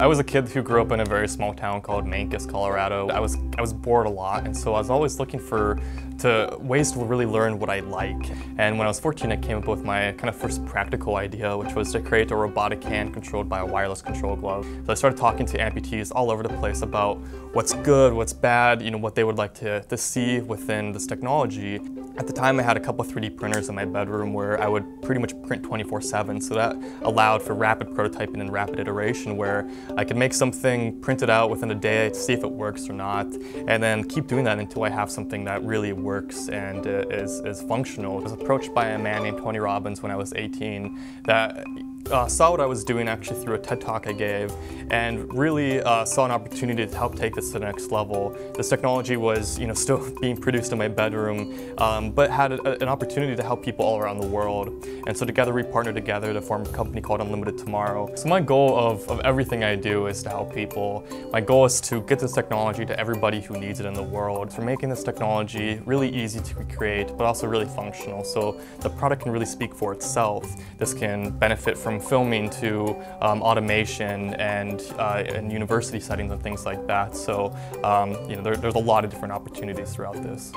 I was a kid who grew up in a very small town called Mancos, Colorado. I was I was bored a lot, and so I was always looking for to ways to really learn what I like. And when I was 14, I came up with my kind of first practical idea, which was to create a robotic hand controlled by a wireless control glove. So I started talking to amputees all over the place about what's good, what's bad, you know, what they would like to, to see within this technology. At the time, I had a couple 3D printers in my bedroom where I would pretty much print 24-7, so that allowed for rapid prototyping and rapid iteration where I could make something, print it out within a day to see if it works or not, and then keep doing that until I have something that really works works and uh, is, is functional. I was approached by a man named Tony Robbins when I was 18 that uh, saw what I was doing actually through a TED Talk I gave and really uh, saw an opportunity to help take this to the next level. This technology was you know, still being produced in my bedroom, um, but had a, an opportunity to help people all around the world. And so together we partnered together to form a company called Unlimited Tomorrow. So my goal of, of everything I do is to help people. My goal is to get this technology to everybody who needs it in the world. For making this technology really easy to create, but also really functional. So the product can really speak for itself. This can benefit from filming to um, automation and, uh, university settings and things like that. So um, you know, there, there's a lot of different opportunities throughout this.